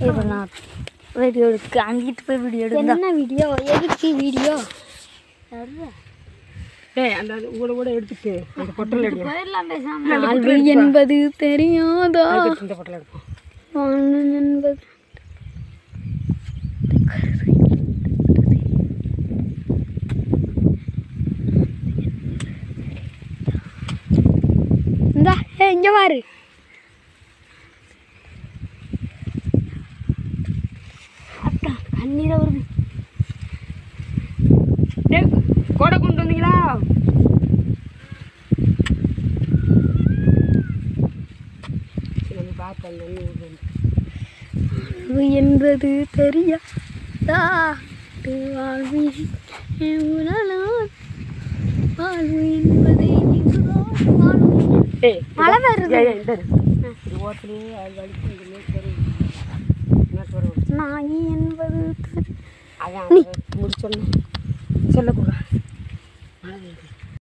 இப்போ நான் வீடியோ எடுக்க அங்கிட்டு போய் வீடியோ எடுக்க என்ன வீடியோ எதுக்கு வீடியோ என்பது தெரியாதா? என்பது. இந்தா. இங்கே பாரு. அப்பா கண்ணீரை வருது கோடை கொண்டு வந்தீங்களா? என்பது தெரியாதா? வாழ்வு என்பதை வாழ்வு. டேய் மழை வருது. ஏய், ஏய், இந்த. இது ஓட்டுலயே அது வலிக்கு இந்த மேற்கரு மேற்கரு நாய் என்பது தெரி- அதான் முடிச்சோன்னு சொல்லக்கூடாது